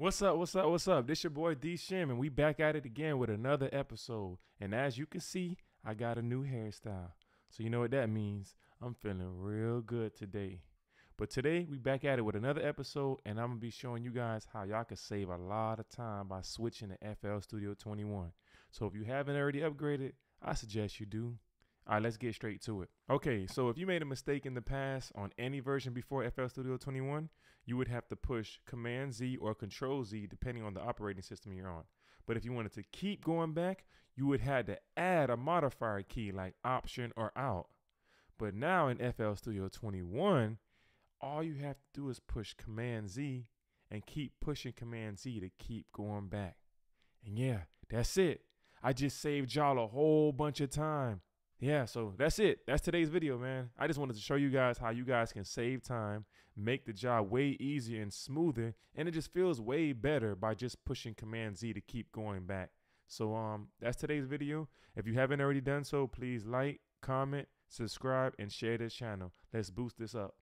What's up? What's up? What's up? This your boy D Shim, and we back at it again with another episode. And as you can see, I got a new hairstyle. So you know what that means. I'm feeling real good today. But today we back at it with another episode, and I'm gonna be showing you guys how y'all can save a lot of time by switching to FL Studio 21. So if you haven't already upgraded, I suggest you do. All right, let's get straight to it. Okay, so if you made a mistake in the past on any version before FL Studio 21, you would have to push Command Z or Control Z depending on the operating system you're on. But if you wanted to keep going back, you would have to add a modifier key like Option or Alt. But now in FL Studio 21, all you have to do is push Command Z and keep pushing Command Z to keep going back. And yeah, that's it. I just saved y'all a whole bunch of time yeah, so that's it. That's today's video, man. I just wanted to show you guys how you guys can save time, make the job way easier and smoother, and it just feels way better by just pushing Command Z to keep going back. So um, that's today's video. If you haven't already done so, please like, comment, subscribe, and share this channel. Let's boost this up.